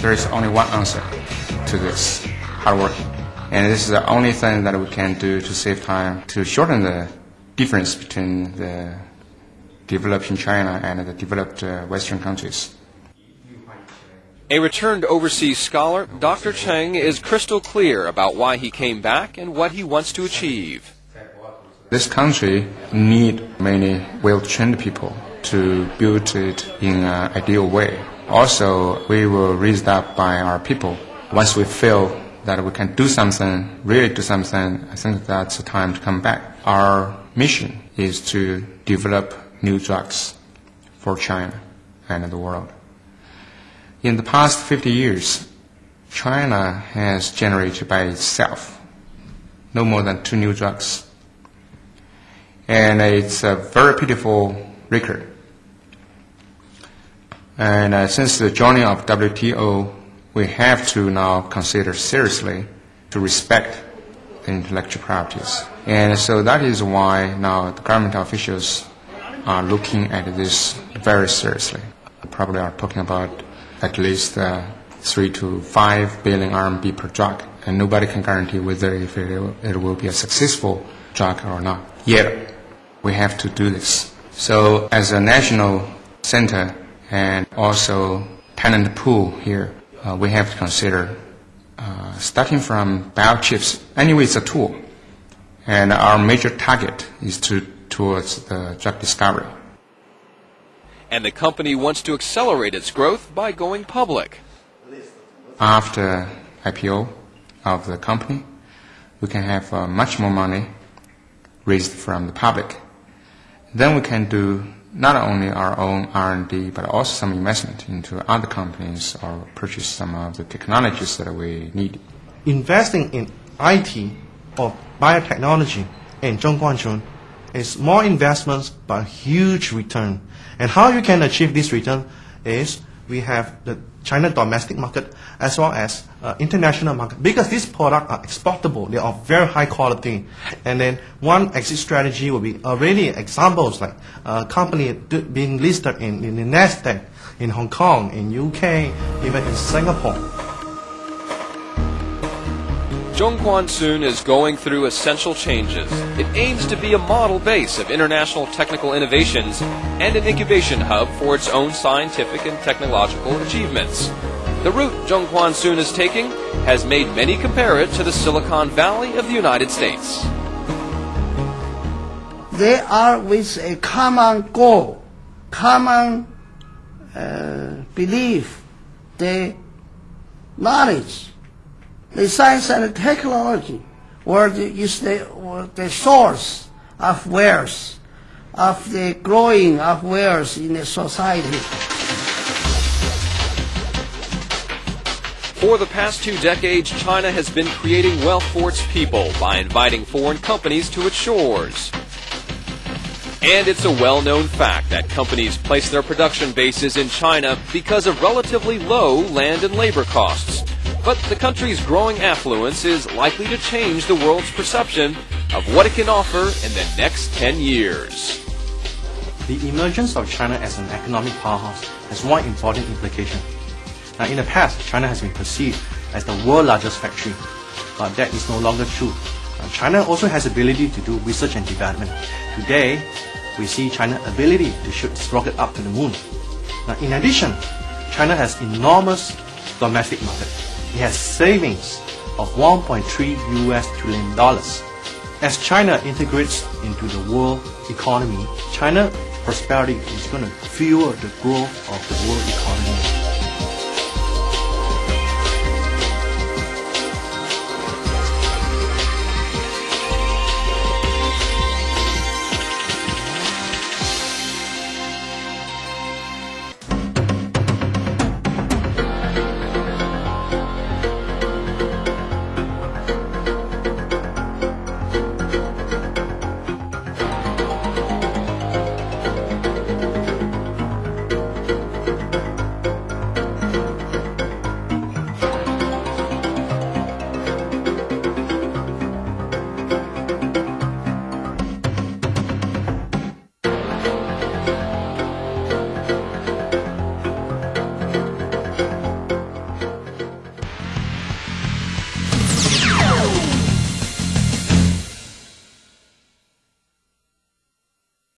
there is only one answer to this hard work. And this is the only thing that we can do to save time, to shorten the difference between the developing China and the developed uh, Western countries. A returned overseas scholar, Dr. Cheng is crystal clear about why he came back and what he wants to achieve. This country need many well-trained people to build it in an ideal way. Also, we will raise up by our people. Once we feel that we can do something, really do something, I think that's the time to come back. Our mission is to develop new drugs for China and the world. In the past 50 years, China has generated by itself no more than two new drugs. And it's a very pitiful record. And uh, since the joining of WTO, we have to now consider seriously to respect the intellectual properties. And so that is why now the government officials are looking at this very seriously. Probably are talking about at least uh, three to five billion RMB per drug, and nobody can guarantee whether if it, it will be a successful drug or not. Yet, we have to do this. So, as a national center and also talent pool here, uh, we have to consider uh, starting from biochips. Anyway, it's a tool, and our major target is to towards the drug discovery and the company wants to accelerate its growth by going public. After IPO of the company, we can have uh, much more money raised from the public. Then we can do not only our own R&D, but also some investment into other companies or purchase some of the technologies that we need. Investing in IT or biotechnology in Zhongguancun is more investments but huge return. And how you can achieve this return is we have the China domestic market as well as uh, international market because these products are exportable. They are very high quality. And then one exit strategy will be already examples like a uh, company being listed in, in the Nasdaq in Hong Kong, in UK, even in Singapore. Zhongguancun is going through essential changes. It aims to be a model base of international technical innovations and an incubation hub for its own scientific and technological achievements. The route Zhongguancun is taking has made many compare it to the Silicon Valley of the United States. They are with a common goal, common uh, belief, the knowledge the science and technology were the, is the, were the source of wealth, of the growing of wealth in the society. For the past two decades, China has been creating wealth for its people by inviting foreign companies to its shores. And it's a well-known fact that companies place their production bases in China because of relatively low land and labor costs. But the country's growing affluence is likely to change the world's perception of what it can offer in the next 10 years. The emergence of China as an economic powerhouse has one important implication. Now, in the past, China has been perceived as the world's largest factory, but that is no longer true. Now, China also has ability to do research and development. Today, we see China's ability to shoot its rocket up to the moon. Now, in addition, China has enormous domestic market. It has savings of 1.3 US trillion dollars. As China integrates into the world economy, China prosperity is going to fuel the growth of the world economy.